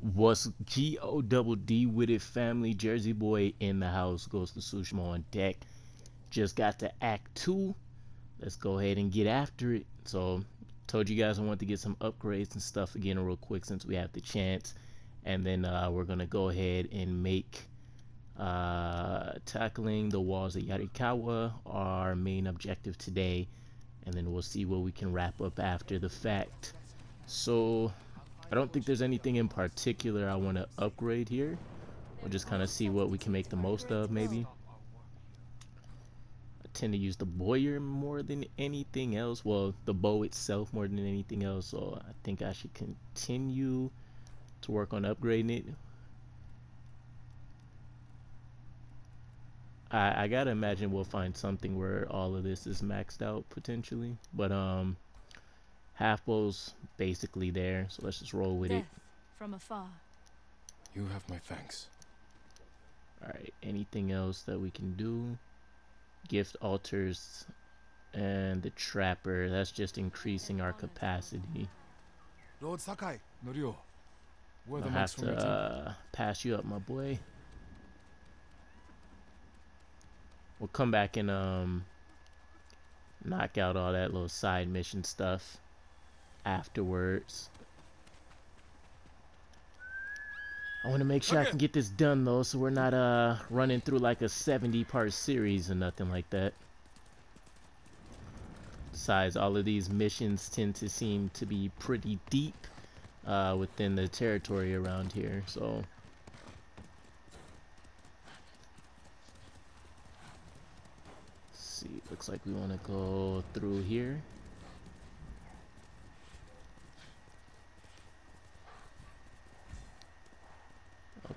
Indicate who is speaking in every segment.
Speaker 1: What's G O double D with it family? Jerseyboi in the house. Ghost of Tsushima on deck. Just got to Act Two. Let's go ahead and get after it. So, told you guys I want to get some upgrades and stuff again real quick since we have the chance. And then uh, we're gonna go ahead and make uh, tackling the walls at Yarikawa our main objective today. And then we'll see what we can wrap up after the fact. So I don't think there's anything in particular I want to upgrade here. We'll just kind of see what we can make the most of, maybe. I tend to use the Boyer more than anything else. Well, the bow itself more than anything else. So I think I should continue to work on upgrading it. I, I gotta imagine we'll find something where all of this is maxed out potentially. But um half bow's basically there, so let's just roll with
Speaker 2: Death
Speaker 1: it.
Speaker 2: from afar.
Speaker 3: You have my thanks.
Speaker 1: Alright, anything else that we can do? Gift altars and the trapper, that's just increasing our capacity.
Speaker 4: Lord Sakai,
Speaker 3: Norio, where are
Speaker 1: I'll
Speaker 3: the
Speaker 1: have
Speaker 3: monks
Speaker 1: to uh, pass you up, my boy. We'll come back and um knock out all that little side mission stuff afterwards. I want to make sure I can get this done though, so we're not uh running through like a 70 part series or nothing like that. Besides, all of these missions tend to seem to be pretty deep uh, within the territory around here. So let's see, looks like we want to go through here.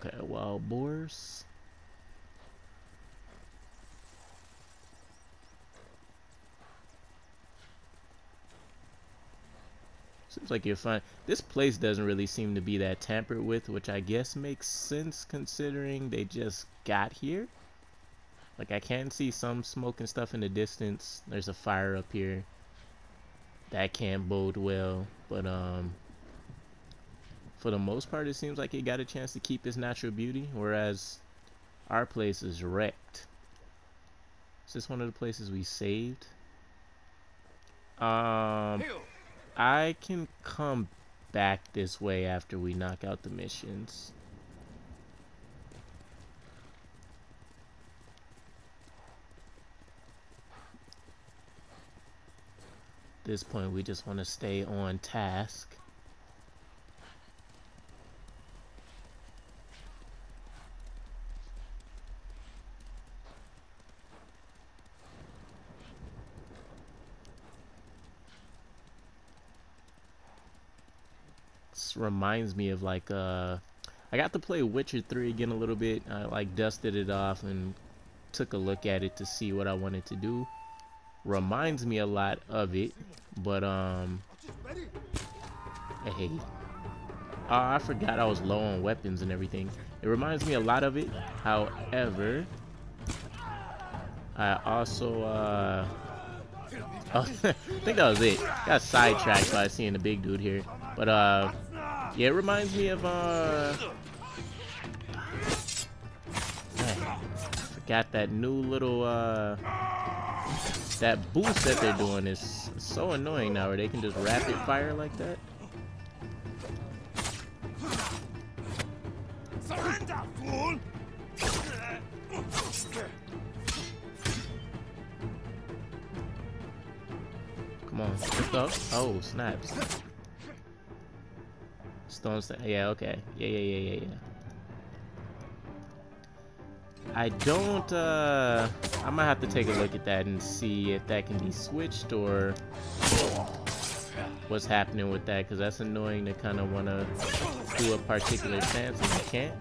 Speaker 1: Okay, wild boars. Seems like you're fine. This place doesn't really seem to be that tampered with, which I guess makes sense considering they just got here. Like I can see some smoke and stuff in the distance. There's a fire up here. That can't bode well, but um for the most part it seems like it got a chance to keep its natural beauty, whereas our place is wrecked. Is this one of the places we saved? Um I can come back this way after we knock out the missions. this point, we just want to stay on task. Reminds me of like uh I got to play Witcher 3 again a little bit. I like dusted it off and took a look at it to see what I wanted to do. Reminds me a lot of it, but um hey. Oh, I forgot I was low on weapons and everything. It reminds me a lot of it. However, I also uh Oh, I think that was it. Got sidetracked by seeing the big dude here. But uh yeah, it reminds me of uh man, forgot that new little uh that boost that they're doing is so annoying now where they can just rapid fire like that.
Speaker 4: Surrender, fool!
Speaker 1: Come on, let's go. Oh, snaps. Stone sta- yeah, okay. Yeah, yeah, yeah, yeah, yeah. I don't, uh, I might have to take a look at that and see if that can be switched or what's happening with that, because that's annoying to kind of want to do a particular stance and you can't.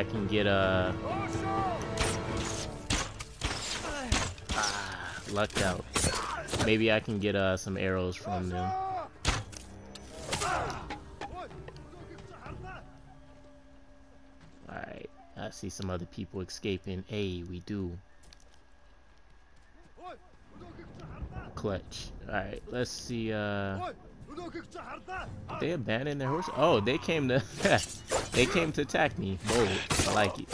Speaker 4: I
Speaker 1: can get a... Ah, lucked out. Maybe I can get uh, some arrows from them. Alright, I see some other people escaping. Hey, we do. Clutch. Alright, let's see, uh... They abandon their horse? Oh, they came to... they came to attack me. Bold. I like it.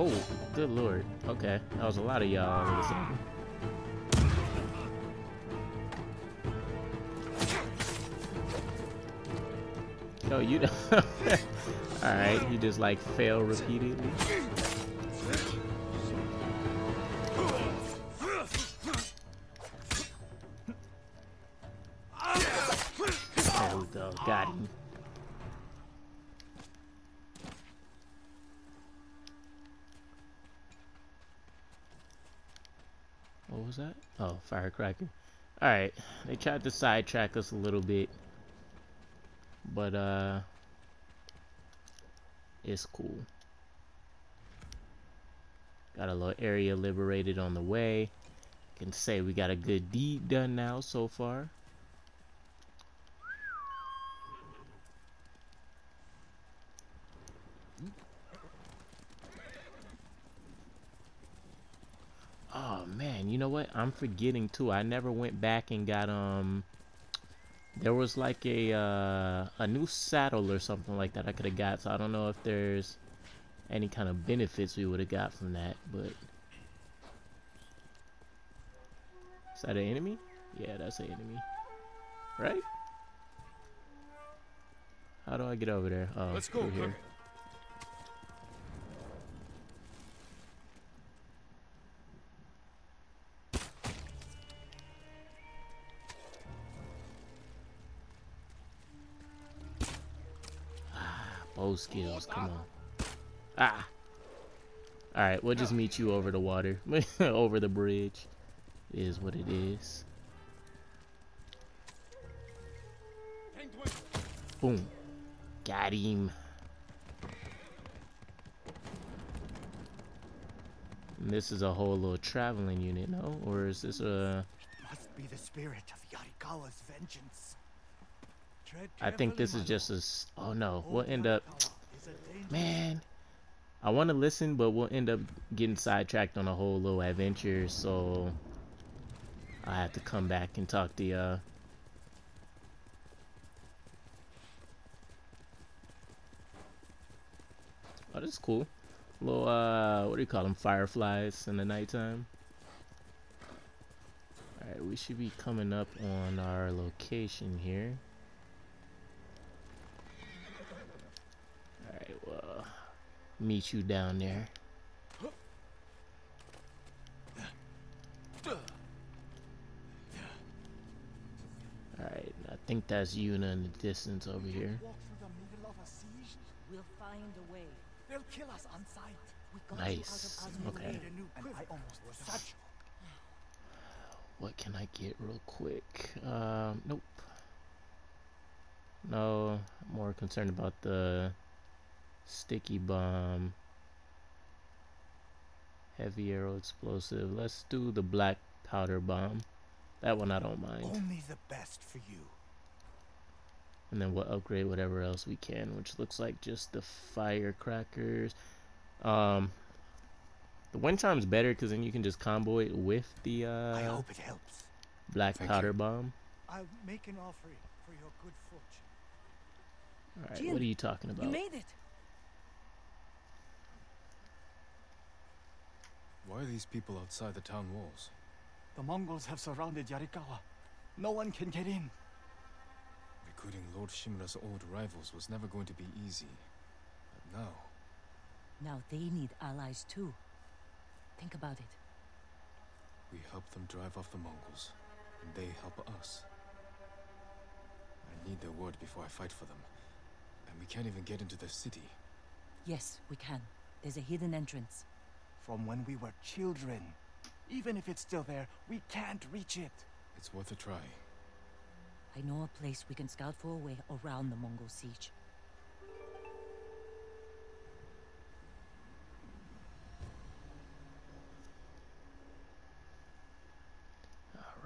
Speaker 1: Oh, good lord. Okay, that was a lot of y'all Yo, you Alright, you just like fail repeatedly. There we go, got him. What was that? Oh, firecracker. Alright, they tried to sidetrack us a little bit. But, uh, it's cool. Got a little area liberated on the way. Can say we got a good deed done now so far. Oh man, you know what? I'm forgetting too. I never went back and got um there was like a uh, a new saddle or something like that I could have got. So I don't know if there's any kind of benefits we would have got from that, but is that an enemy? Yeah, that's an enemy, right? How do I get over there? Oh,
Speaker 3: Let's go,
Speaker 1: here. Skills, come on. Ah. All right, we'll just meet you over the water, over the bridge. Is what it is. Boom. Got him. And this is a whole little traveling unit, no? Or is this a...
Speaker 4: Must be the spirit of Yarikawa's vengeance.
Speaker 1: I think this is just a... s- Oh no, we'll end up...
Speaker 4: Yarikawa is a danger.
Speaker 1: Man, I want to listen, but we'll end up getting sidetracked on a whole little adventure, so I have to come back and talk to y'all. Oh, this is cool. Little, uh, what do you call them? Fireflies in the nighttime. Alright, we should be coming up on our location here. Alright, well, meet you down there. Alright, I think that's Yuna in the distance over here.
Speaker 4: Walk through the middle of a siege.
Speaker 2: We'll find a way.
Speaker 4: They'll kill us on sight.
Speaker 1: Nice.
Speaker 2: you out of Asmodee.
Speaker 1: Okay.
Speaker 4: Need a new quiver. I almost was such.
Speaker 1: What can I get real quick? Um, nope. No, I'm more concerned about the sticky bomb. Heavy arrow explosive. Let's do the black powder bomb. That one I don't mind.
Speaker 4: Only the best for you.
Speaker 1: And then we'll upgrade whatever else we can, which looks like just the firecrackers. Um, the wind chime's better because then you can just combo it with the
Speaker 4: I
Speaker 1: uh,
Speaker 4: hope it helps.
Speaker 1: black
Speaker 3: Thank
Speaker 1: powder
Speaker 3: you.
Speaker 1: bomb.
Speaker 4: I'll make an offering for your good fortune.
Speaker 1: All right,
Speaker 2: Jin,
Speaker 1: what are you talking about?
Speaker 2: You made it.
Speaker 3: Why are these people outside the town walls?
Speaker 4: The Mongols have surrounded Yarikawa. No one can get in.
Speaker 3: Recruiting Lord Shimura's old rivals was never going to be easy. But now,
Speaker 2: Now they need allies too. Think about it.
Speaker 3: we help them drive off the Mongols, and they help us. I need their word before I fight for them. And we can't even get into the city.
Speaker 2: Yes, we can. There's a hidden entrance
Speaker 4: from when we were children. Even if it's still there, we can't reach it.
Speaker 3: It's worth a try.
Speaker 2: I know a place we can scout for a way around the Mongol siege.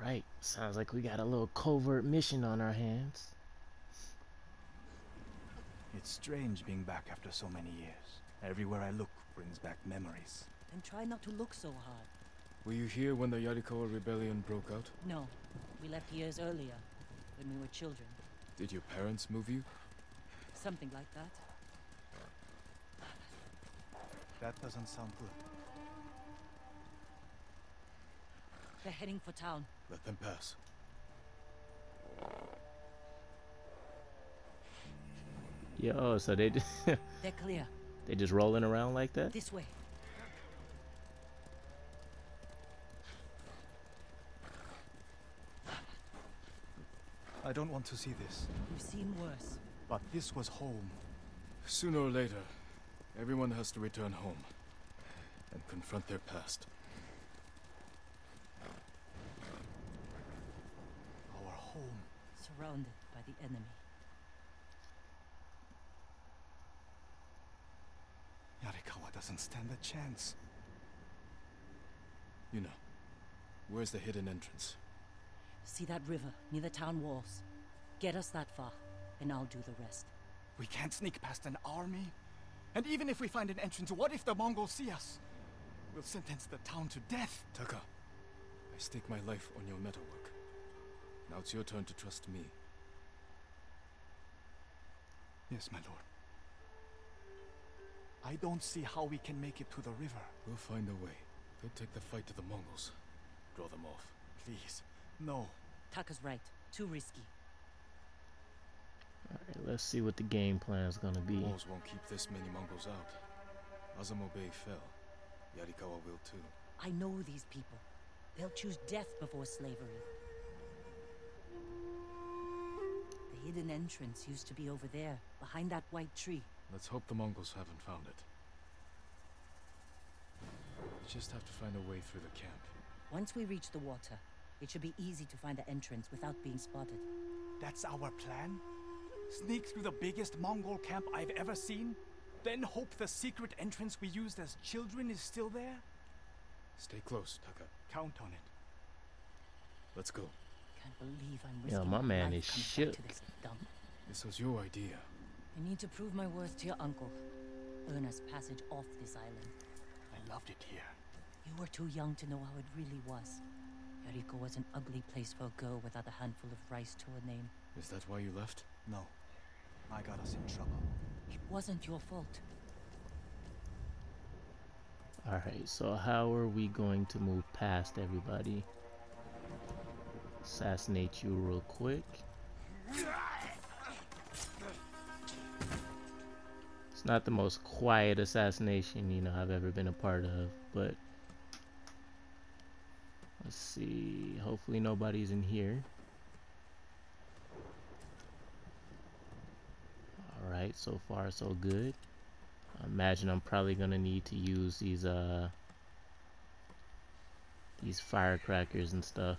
Speaker 1: Alright, sounds like we got a little covert mission on our hands.
Speaker 4: It's strange being back after so many years. Everywhere I look brings back memories.
Speaker 2: Then try not to look so hard.
Speaker 3: Were you here when the Yarikawa rebellion broke out?
Speaker 2: No, we left years earlier, when we were children.
Speaker 3: Did your parents move you?
Speaker 2: Something like that.
Speaker 4: That doesn't sound good.
Speaker 2: They're heading for town.
Speaker 3: Let them pass.
Speaker 1: Yo, so they just,
Speaker 2: They're clear.
Speaker 1: they just rolling around like that?
Speaker 2: This way.
Speaker 4: I don't want to see this.
Speaker 2: We've seen worse.
Speaker 4: But this was home.
Speaker 3: Sooner or later, everyone has to return home and confront their past.
Speaker 4: Our home.
Speaker 2: Surrounded by the enemy.
Speaker 4: Yarikawa doesn't stand a chance.
Speaker 3: You know, where's the hidden entrance?
Speaker 2: See that river near the town walls? Get us that far, and I'll do the rest.
Speaker 4: We can't sneak past an army. And even if we find an entrance, what if the Mongols see us? We'll sentence the town to death.
Speaker 3: Taka, I stake my life on your metalwork. Now it's your turn to trust me.
Speaker 4: Yes, my lord. I don't see how we can make it to the river.
Speaker 3: We'll find a way. They'll take the fight to the Mongols. Draw them off.
Speaker 4: Please, no.
Speaker 2: Taka's right. Too risky.
Speaker 1: Alright, let's see what the game plan is gonna be.
Speaker 3: Walls won't keep this many Mongols out. Azamo Bay fell. Yarikawa will too.
Speaker 2: I know these people. They'll choose death before slavery. The hidden entrance used to be over there, behind that white tree.
Speaker 3: Let's hope the Mongols haven't found it. We just have to find a way through the camp.
Speaker 2: Once we reach the water, it should be easy to find the entrance without being spotted.
Speaker 4: That's our plan? Sneak through the biggest Mongol camp I've ever seen? Then hope the secret entrance we used as children is still there?
Speaker 3: Stay close, Taka.
Speaker 4: Count on it.
Speaker 3: Let's go.
Speaker 2: Can't believe I'm
Speaker 1: Yo,
Speaker 2: risking
Speaker 1: my man
Speaker 2: life
Speaker 1: is
Speaker 2: coming back
Speaker 1: shook.
Speaker 2: to this dump.
Speaker 3: This was your idea.
Speaker 2: I need to prove my worth to your uncle. Earn us passage off this island.
Speaker 4: I loved it here.
Speaker 2: You were too young to know how it really was. Yarikawa was an ugly place for a girl without a handful of rice to her name.
Speaker 3: Is that why you left?
Speaker 4: No. I got us in trouble.
Speaker 2: It wasn't your fault.
Speaker 1: Alright, so how are we going to move past everybody? Assassinate you real quick. It's not the most quiet assassination, you know, I've ever been a part of, but let's see. Hopefully nobody's in here. Alright, so far so good. I imagine I'm probably gonna need to use these uh these firecrackers and stuff.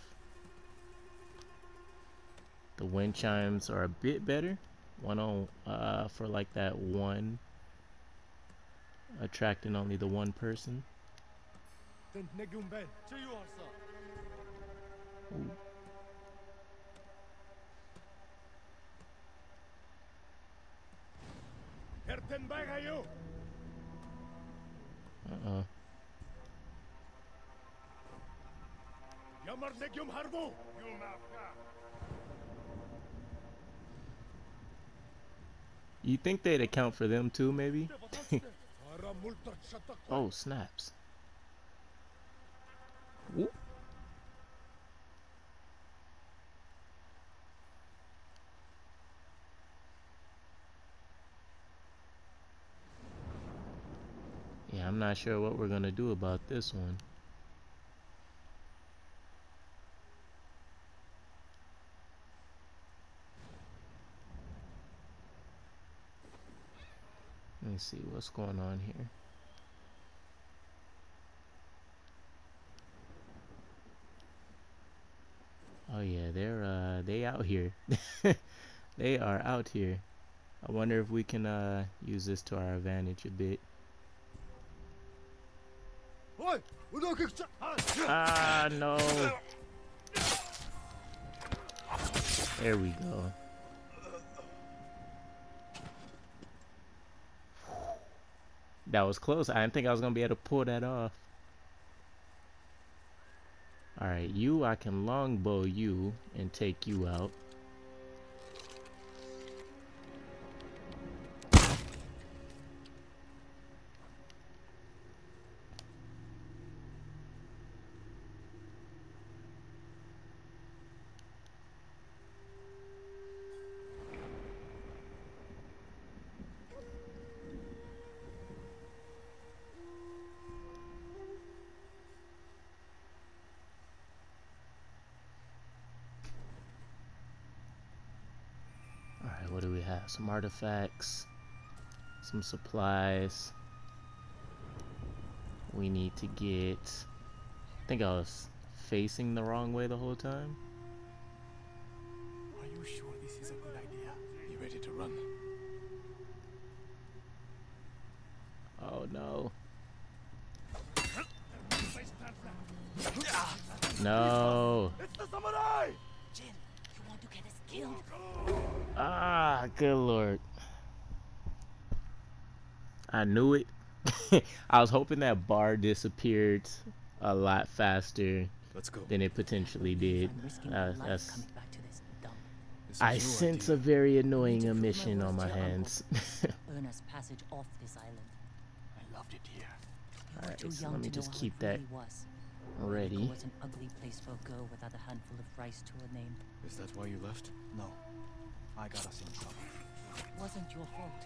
Speaker 1: The wind chimes are a bit better. One on uh for like that one attracting only the one person. Uh-uh. You think they'd account for them too, maybe? oh, snaps. Not sure what we're gonna do about this one. Let me see what's going on here. Oh yeah, they're uh they out here. they are out here. I wonder if we can uh use this to our advantage a bit. Ah no. There we go. That was close. I didn't think I was gonna be able to pull that off. Alright, you, I can longbow you and take you out. Have? Some artifacts, some supplies. We need to get. I think I was facing the wrong way the whole time.
Speaker 4: Are you sure this is a good idea?
Speaker 3: You ready to run?
Speaker 1: Oh no. No.
Speaker 4: It's the samurai!
Speaker 2: Jin, you want to get us killed?
Speaker 1: Ah, good lord. I knew it. I was hoping that bar disappeared a lot faster
Speaker 3: Let's go.
Speaker 1: than it potentially did.
Speaker 2: I'm
Speaker 1: Uh, that's
Speaker 2: coming back to this dump.
Speaker 3: This
Speaker 1: I sense
Speaker 3: idea.
Speaker 1: a very annoying
Speaker 2: to prove my
Speaker 1: omission on my
Speaker 2: to your uncle.
Speaker 1: hands.
Speaker 2: Earn passage off this island.
Speaker 4: I loved it here.
Speaker 1: Alright, so let me just keep that
Speaker 2: really was.
Speaker 1: ready.
Speaker 2: Was an ugly place for a girl without a handful of rice to her name.
Speaker 3: Is that why you left?
Speaker 4: No. I got us in trouble.
Speaker 2: It wasn't your fault.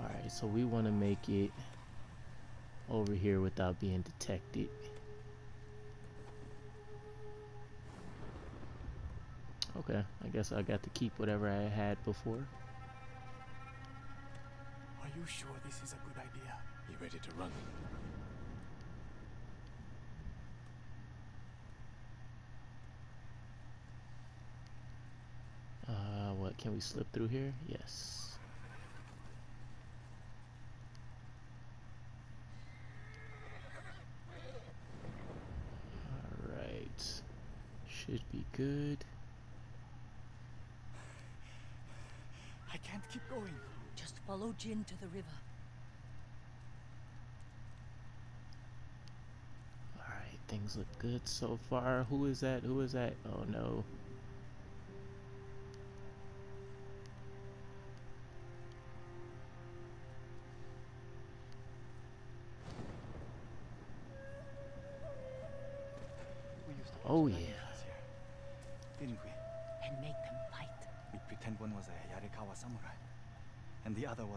Speaker 1: Alright, so we want to make it over here without being detected. Okay, I guess I got to keep whatever I had before.
Speaker 4: Are you sure this is a good idea?
Speaker 3: You ready to run?
Speaker 1: Uh, what, can we slip through here? Yes. Alright. Should be good.
Speaker 4: I can't keep going.
Speaker 2: Just follow Jin to the river.
Speaker 1: Alright, things look good so far. Who is that? Who is that? Oh no.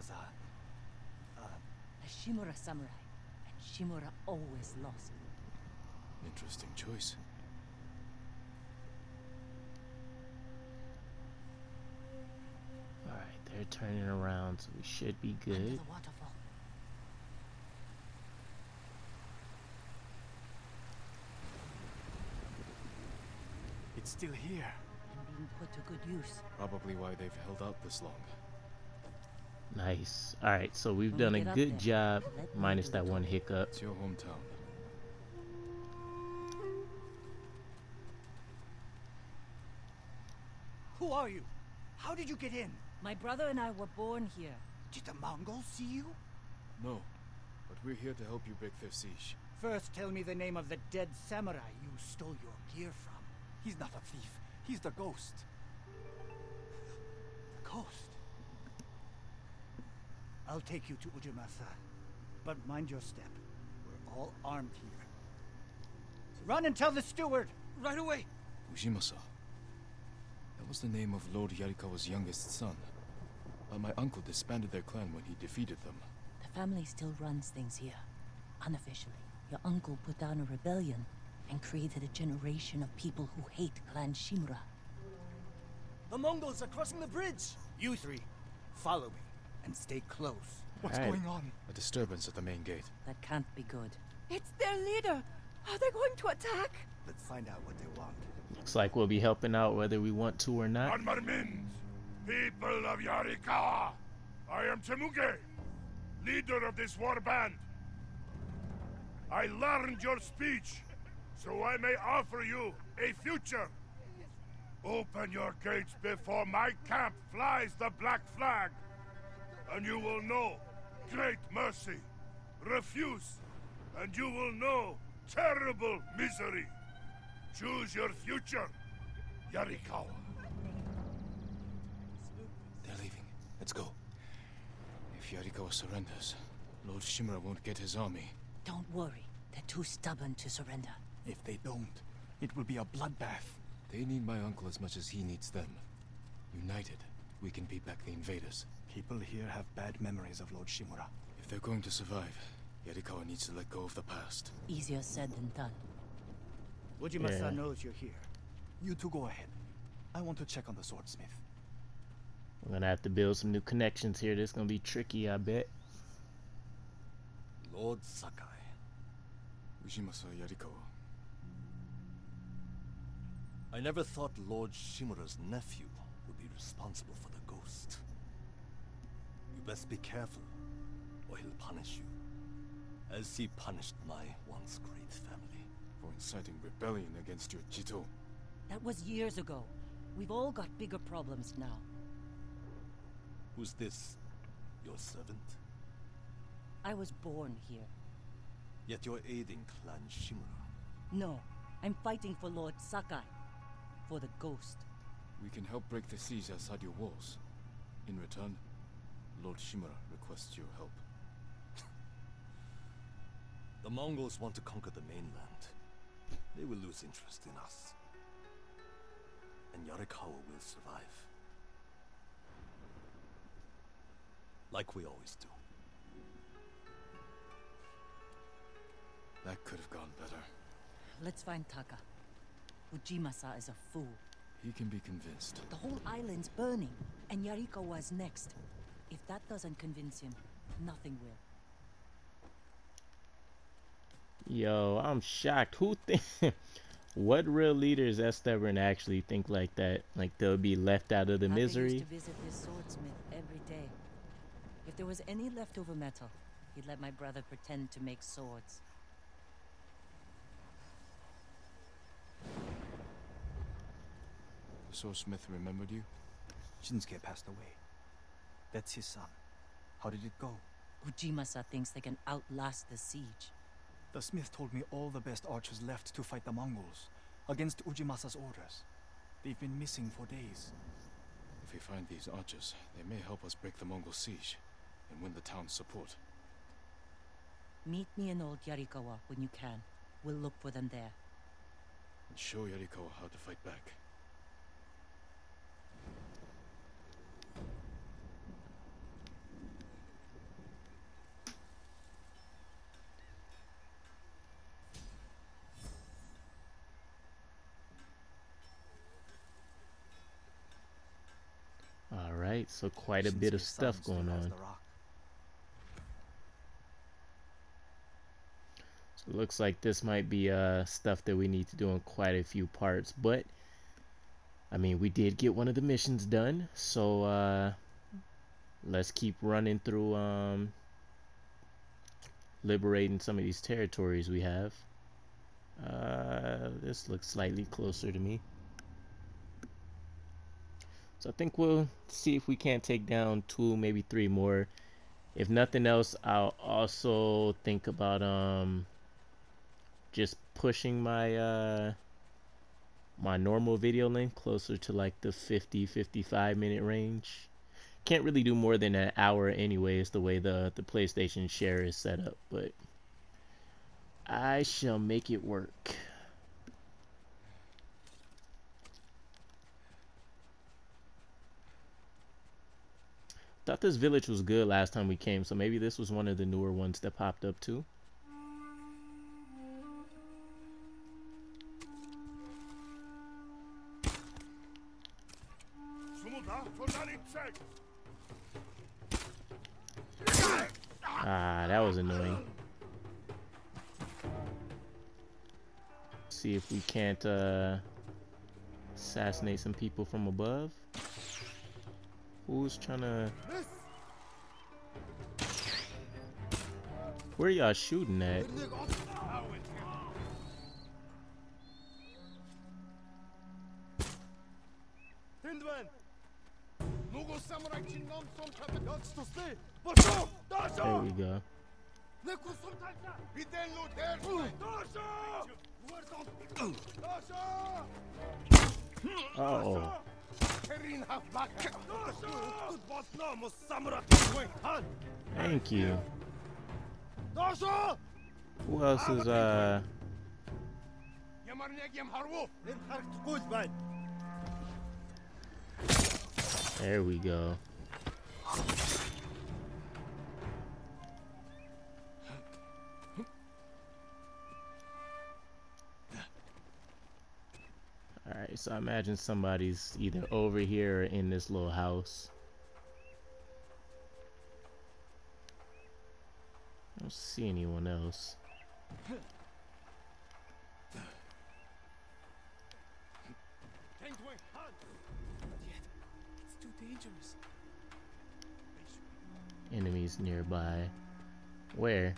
Speaker 4: Was a... A
Speaker 2: Shimura samurai. And Shimura always lost.
Speaker 3: Interesting choice.
Speaker 1: Alright, they're turning around, so we should be good.
Speaker 2: the waterfall.
Speaker 4: It's still here.
Speaker 2: And being put to good use.
Speaker 3: Probably why they've held out this long.
Speaker 1: Nice. Alright, so we've done a good
Speaker 2: there,
Speaker 1: job, minus that one hiccup.
Speaker 3: It's your hometown.
Speaker 4: Who are you? How did you get in?
Speaker 2: My brother and I were born here.
Speaker 4: Did the Mongols see you?
Speaker 3: No, but we're here to help you break their siege.
Speaker 4: First, tell me the name of the dead samurai you stole your gear from. He's not a thief. He's the ghost. The ghost? I'll take you to Ujimasa. But mind your step. We're all armed here. Run and tell the steward! Right away!
Speaker 3: Ujimasa. That was the name of Lord Yarikawa's youngest son. But my uncle disbanded their clan when he defeated them.
Speaker 2: The family still runs things here. Unofficially. Your uncle put down a rebellion and created a generation of people who hate Clan Shimura.
Speaker 4: The Mongols are crossing the bridge! You three, follow me and stay close. What's
Speaker 1: Alright.
Speaker 4: going on?
Speaker 3: A disturbance at the main gate.
Speaker 2: That can't be good.
Speaker 5: It's their leader. Are they going to attack?
Speaker 4: Let's find out what they want.
Speaker 1: Looks like we'll be helping out whether we want to or not.
Speaker 6: Armarmins, people of Yarikawa, I am Temuge, leader of this war band. I learned your speech, so I may offer you a future Open your gates before my camp flies the black flag, and you will know great mercy. Refuse, and you will know terrible misery. Choose your future, Yarikawa.
Speaker 3: They're leaving. Let's go. If Yarikawa surrenders, Lord Shimura won't get his army.
Speaker 2: Don't worry. They're too stubborn to surrender.
Speaker 4: If they don't, it will be a bloodbath.
Speaker 3: They need my uncle as much as he needs them. United, we can beat back the invaders.
Speaker 4: People here have bad memories of Lord Shimura.
Speaker 3: If they're going to survive, Yarikawa needs to let go of the past.
Speaker 2: Easier said than done.
Speaker 4: Ujimasa
Speaker 1: Yeah.
Speaker 4: knows you're here. You two go ahead. I want to check on the swordsmith.
Speaker 1: We're gonna have to build some new connections here. This is gonna be tricky, I bet.
Speaker 7: Lord Sakai.
Speaker 3: Ujimasa Yarikawa.
Speaker 7: I never thought Lord Shimura's nephew would be responsible for the ghost. You best be careful, or he'll punish you. As he punished my once great family.
Speaker 3: For inciting rebellion against your Jito.
Speaker 2: That was years ago. We've all got bigger problems now.
Speaker 7: Who's this? Your servant?
Speaker 2: I was born here.
Speaker 7: Yet you're aiding Clan Shimura.
Speaker 2: No, I'm fighting for Lord Sakai. For the ghost.
Speaker 3: We can help break the siege outside your walls. In return, Lord Shimura requests your help.
Speaker 7: The Mongols want to conquer the mainland. They will lose interest in us. And Yarikawa will survive. Like we always do.
Speaker 3: That could have gone better.
Speaker 2: Let's find Taka. Ujimasa is a fool.
Speaker 3: He can be convinced.
Speaker 2: The whole island's burning, and Yarikawa's next. If that doesn't convince him, nothing will.
Speaker 1: Yo, I'm shocked. Who think? what real leaders that stubborn actually think like that? Like they'll be left out of the
Speaker 2: Taka
Speaker 1: misery?
Speaker 2: used to visit his swordsmith every day. If there was any leftover metal, he'd let my brother pretend to make swords.
Speaker 3: The swordsmith remembered you?
Speaker 4: Shinsuke passed away. That's his son. How did it go?
Speaker 2: Ujimasa thinks they can outlast the siege.
Speaker 4: The smith told me all the best archers left to fight the Mongols against Ujimasa's orders. They've been missing for days.
Speaker 3: If we find these archers, they may help us break the Mongol siege and win the town's support.
Speaker 2: Meet me in Old Yarikawa when you can. We'll look for them there.
Speaker 3: And show Yarikawa how to fight back.
Speaker 1: All right, so quite a bit of stuff going on. So it looks like this might be uh stuff that we need to do in quite a few parts, but I mean, we did get one of the missions done, so uh let's keep running through um liberating some of these territories we have. Uh this looks slightly closer to me. So I think we'll see if we can't take down two, maybe three more. If nothing else, I'll also think about um just pushing my uh my normal video length closer to like the 50 55 minute range can't really do more than an hour anyway. anyways the way the the playstation share is set up but i shall make it work thought this village was good last time we came so maybe this was one of the newer ones that popped up too! Ah, that was annoying. See if we can't uh, assassinate some people from above. Who's trying to? Where y'all shooting at? There we go. Oh. Thank you. Who else is uh There we go. Alright, so I imagine somebody's either over here or in this little house. Don't see anyone else.
Speaker 4: It's too dangerous.
Speaker 1: Enemies nearby. Where?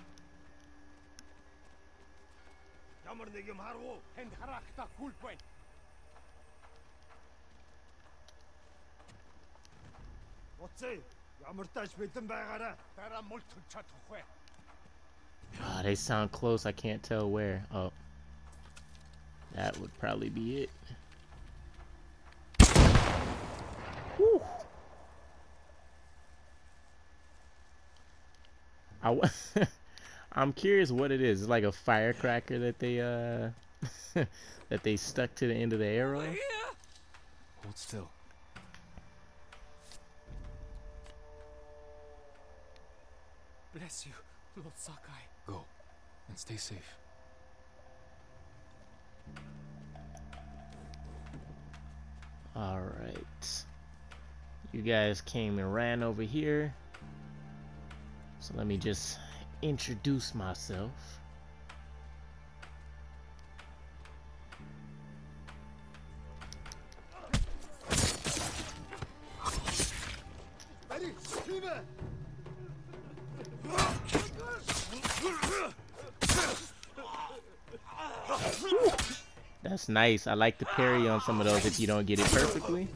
Speaker 1: Ah, they sound close. I can't tell where. Oh. That would probably be it. Whew. I w- I'm curious what it is. It's like a firecracker that they uh that they stuck to the end of the arrow.
Speaker 3: Hold still.
Speaker 4: Bless you, Lord Sakai.
Speaker 3: Go. And stay safe.
Speaker 1: All right. You guys came and ran over here. So let me just introduce myself. Nice. I like to parry on some of those if you don't get it perfectly.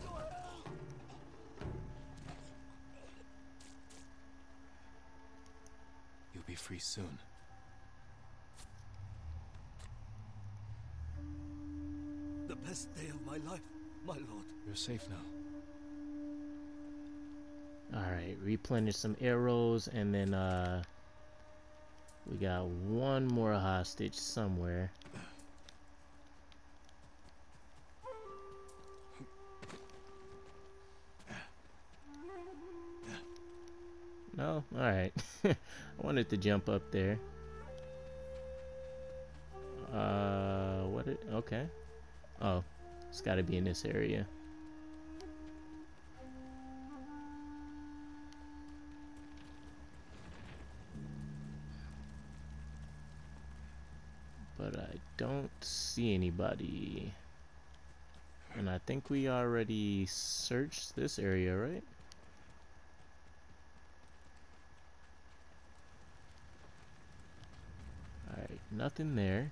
Speaker 3: You'll be free soon.
Speaker 7: The best day of my life, my lord.
Speaker 3: You're safe now.
Speaker 1: Alright, replenish some arrows and then uh we got one more hostage somewhere. No? Alright. I wanted to jump up there. Uh what it okay. Oh, it's gotta be in this area. but I don't see anybody. And I think we already searched this area, right? Alright, nothing there.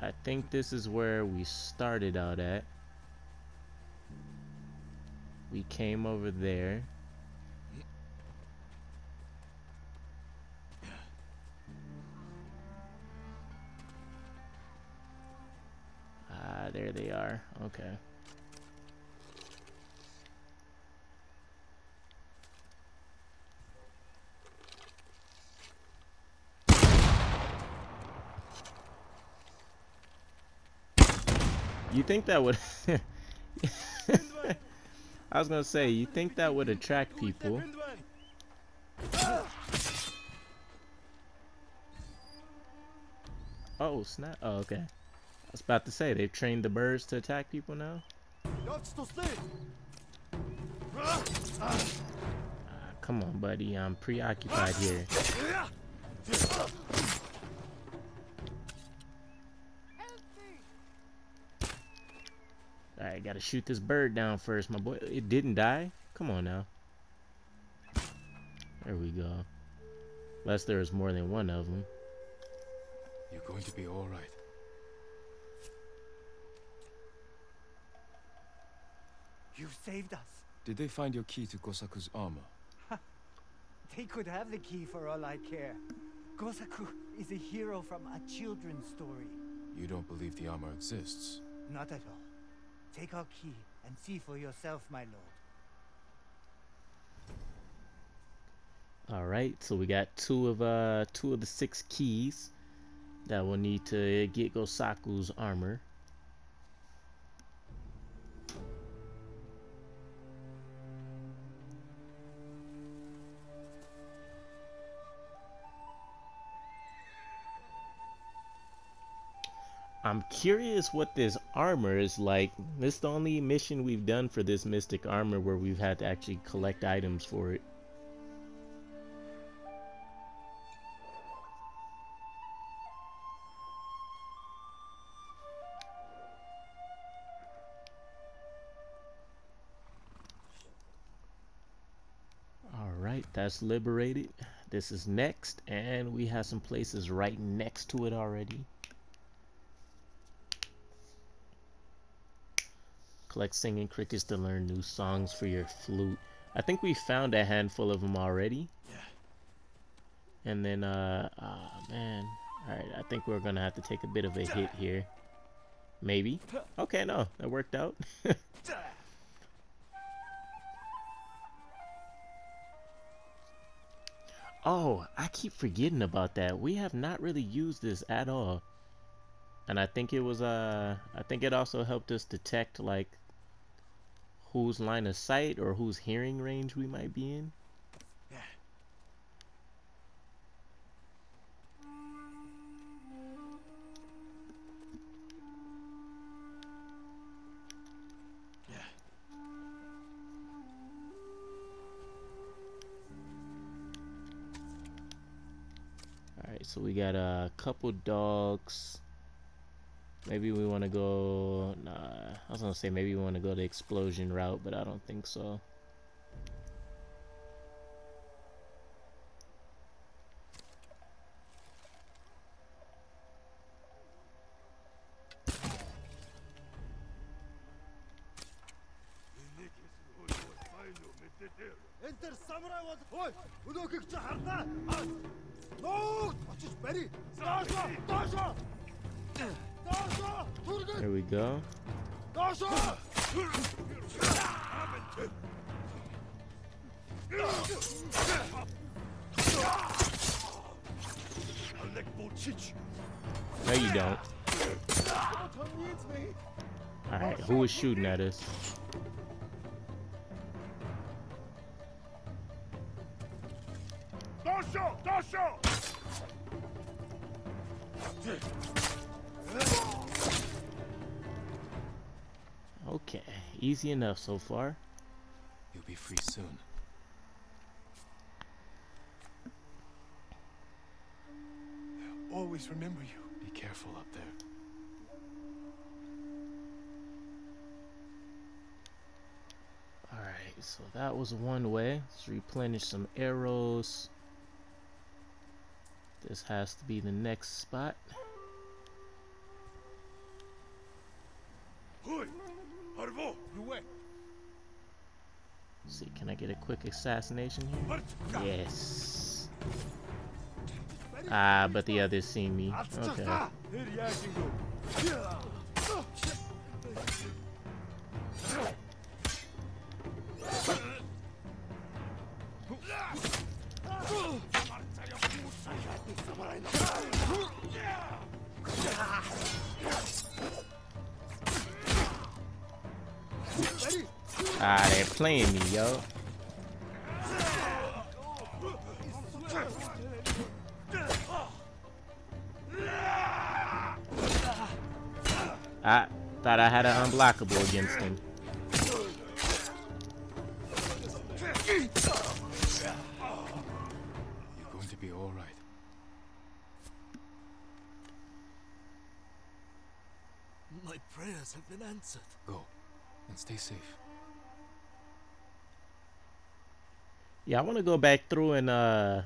Speaker 1: I think this is where we started out at. We came over there. Ah, there they are. Okay. You think that would I was gonna say, you think that would attract people. Oh, snap. Oh, okay. I was about to say, they've trained the birds to attack people now? Ah, come on, buddy. I'm preoccupied here. Alright, gotta shoot this bird down first, my boy. It didn't die? Come on now. There we go. Unless there's more than one of them.
Speaker 3: You're going to be all right.
Speaker 8: You saved us.
Speaker 3: Did they find your key to Gosaku's armor?
Speaker 8: They could have the key for all I care. Gosaku is a hero from a children's story.
Speaker 3: You don't believe the armor exists?
Speaker 8: Not at all. Take our key and see for yourself, my lord.
Speaker 1: All right, so we got two of uh two of the six keys that we'll need to get Gosaku's armor. I'm curious what this armor is like. This is the only mission we've done for this mystic armor where we've had to actually collect items for it. Alright, that's liberated. This is next, and we have some places right next to it already. Collect singing crickets to learn new songs for your flute. I think we found a handful of them already. Yeah. And then, uh, oh man. Alright, I think we're gonna have to take a bit of a hit here. Maybe. Okay, no, that worked out. oh, I keep forgetting about that. We have not really used this at all. And I think it was, uh, I think it also helped us detect, like, whose line of sight or whose hearing range we might be in. So we got a couple dogs. Maybe we want to go... Nah, I was going to say maybe we want to go the explosion route, but I don't think so. No, you don't.
Speaker 9: Tongue needs me.
Speaker 1: Alright, who was shooting at us?
Speaker 6: Dosho! Dosho!
Speaker 1: Okay, easy enough so far.
Speaker 3: You'll be free soon.
Speaker 9: I'll Always remember you.
Speaker 3: Be careful up there.
Speaker 1: Alright, so that was one way. Let's replenish some arrows. This has to be the next spot.
Speaker 6: Hui! Arvo!
Speaker 9: You wait.
Speaker 1: Let's see, can I get a quick assassination here? Yes. Ah, but the others see me. Okay. Ah, they're playing me, yo. Thought I had an unblockable against him.
Speaker 3: You're going to be all right.
Speaker 7: My prayers have been answered.
Speaker 3: Go and stay safe.
Speaker 1: Yeah, I want to go back through and uh,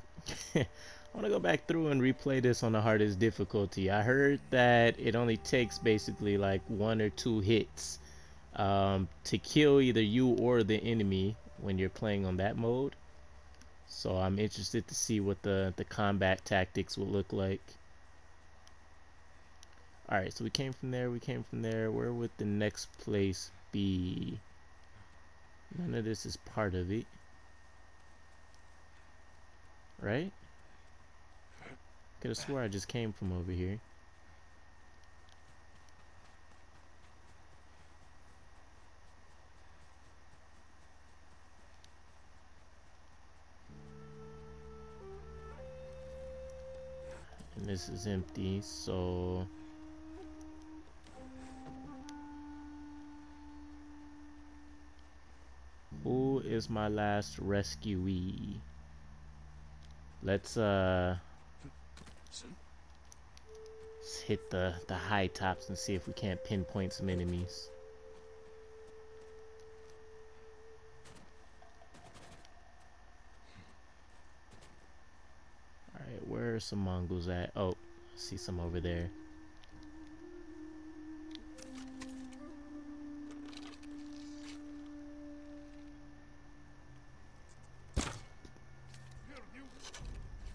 Speaker 1: I want to go back through and replay this on the hardest difficulty. I heard that it only takes basically like one or two hits um, to kill either you or the enemy when you're playing on that mode. So I'm interested to see what the, the combat tactics will look like. Alright, so we came from there, we came from there. Where would the next place be? None of this is part of it. Right? Could have swore I just came from over here. And this is empty, so... Who is my last rescuee? Let's, uh... Let's hit the, the high tops and see if we can't pinpoint some enemies. Alright, where are some Mongols at? Oh, I see some over there.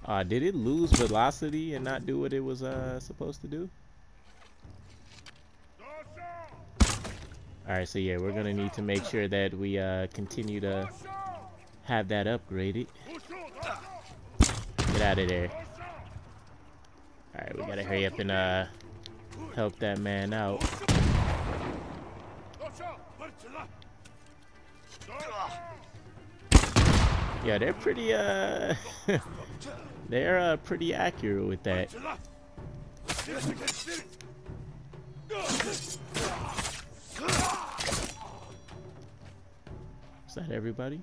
Speaker 1: Uh, did it lose velocity and not do what it was uh, supposed to do? Alright, so yeah, we're gonna need to make sure that we uh, continue to have that upgraded. Get out of there. Alright, we gotta hurry up and uh, help that man out. Yeah, they're pretty, uh... they're uh, pretty accurate with that. Is that everybody?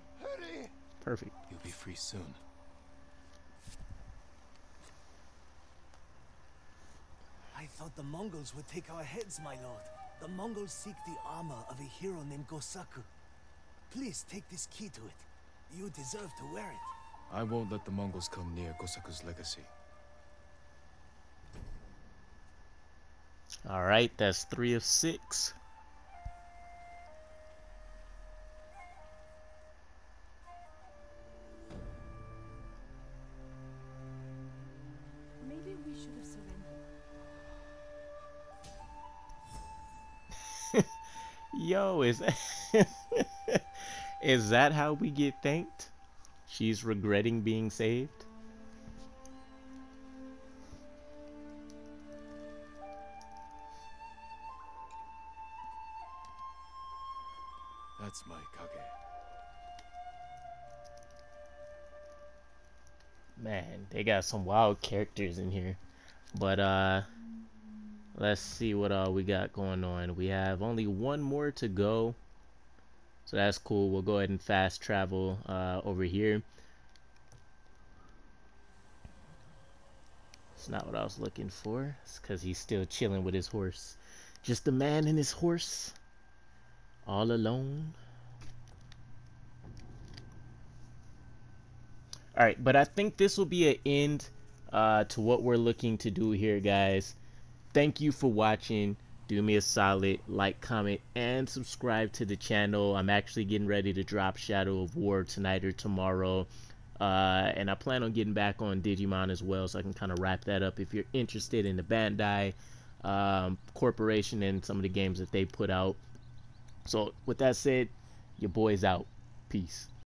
Speaker 1: Perfect.
Speaker 3: You'll be free soon.
Speaker 7: I thought the Mongols would take our heads, my lord. The Mongols seek the armor of a hero named Gosaku. Please take this key to it. You deserve to wear it.
Speaker 3: I won't let the Mongols come near Gosaku's legacy.
Speaker 1: Alright, that's three of six.
Speaker 5: Maybe we should have surrendered.
Speaker 1: Yo, is is that how we get thanked? She's regretting being saved?
Speaker 3: That's my Kage.
Speaker 1: Man, they got some wild characters in here. But uh let's see what uh we got going on. We have only one more to go. So that's cool. We'll go ahead and fast travel uh over here. It's not what I was looking for. It's cause he's still chilling with his horse. Just a man and his horse. All alone. All right, but I think this will be an end uh, to what we're looking to do here, guys. Thank you for watching. Do me a solid, like, comment, and subscribe to the channel. I'm actually getting ready to drop Shadow of War tonight or tomorrow. Uh, and I plan on getting back on Digimon as well, so I can kind of wrap that up. If you're interested in the Bandai um, Corporation and some of the games that they put out. So, with that said, your boy's out. Peace.